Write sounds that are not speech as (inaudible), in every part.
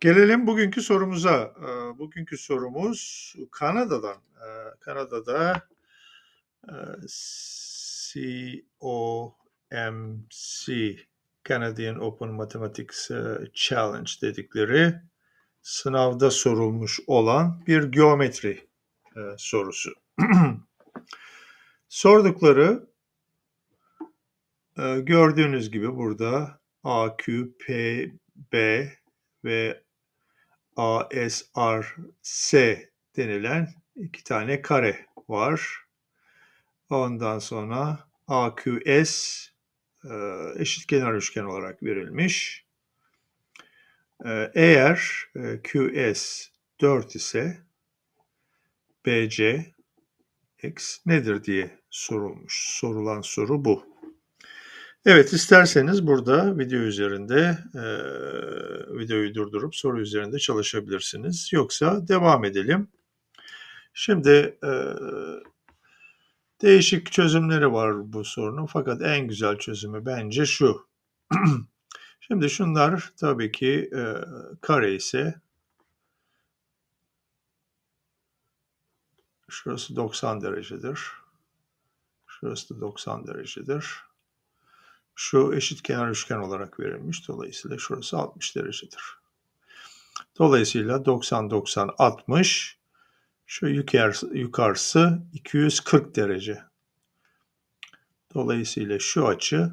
Gelelim bugünkü sorumuza. Eee, bugünkü sorumuz Kanada'dan. Eee, Kanada'da COMC Canadian Open Mathematics eee, Challenge dedikleri sınavda sorulmuş olan bir geometri eee, sorusu. (clears throat) Sordukları gördüğünüz gibi burada AQ, P, B ve ASRS denilen iki tane kare var. Ondan sonra AQS e, eşitkenar üçgen olarak verilmiş. E, Eğer e, QS 4 ise BC X nedir diye sorulmuş. Sorulan soru bu. Evet isterseniz burada video üzerinde e, videoyu durdurup soru üzerinde çalışabilirsiniz. Yoksa devam edelim. Şimdi e, değişik çözümleri var bu sorunun fakat en güzel çözümü bence şu. (clears throat) Şimdi şunlar tabii ki e, kare ise şurası 90 derecedir. Şurası da 90 derecedir. Şu eşitkenar üçgen olarak verilmiş. Dolayısıyla şurası 60 derecedir. Dolayısıyla 90 90 60 şu yukarısı, yukarısı 240 derece. Dolayısıyla şu açı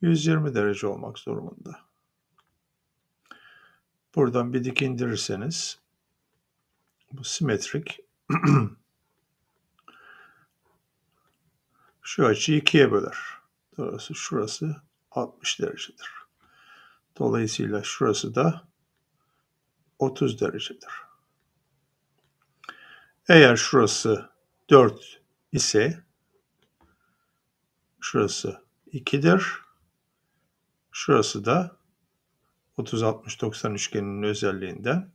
120 derece olmak zorunda. Buradan bir dik indirirseniz bu simetrik (clears throat) şu açıyı ikiye böler. Dolayısıyla şurası 60 derecedir. Dolayısıyla şurası da 30 derecedir. Eğer şurası 4 ise şurası 2'dir. Şurası da 30-60-90 üçgeninin özelliğinden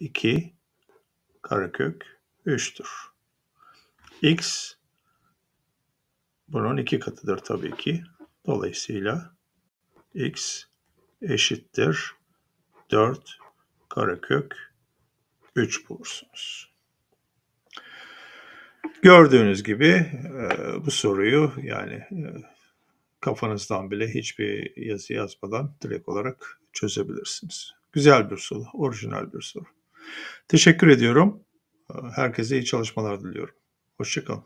2 karekök 3'tür. X bunun iki katıdır tabii ki. Dolayısıyla x eşittir 4 karekök 3 bulursunuz. Gördüğünüz gibi e, bu soruyu yani e, kafanızdan bile hiçbir yazı yazmadan direkt olarak çözebilirsiniz. Güzel bir soru, orijinal bir soru. Teşekkür ediyorum. Herkese iyi çalışmalar diliyorum. Hoşçakalın.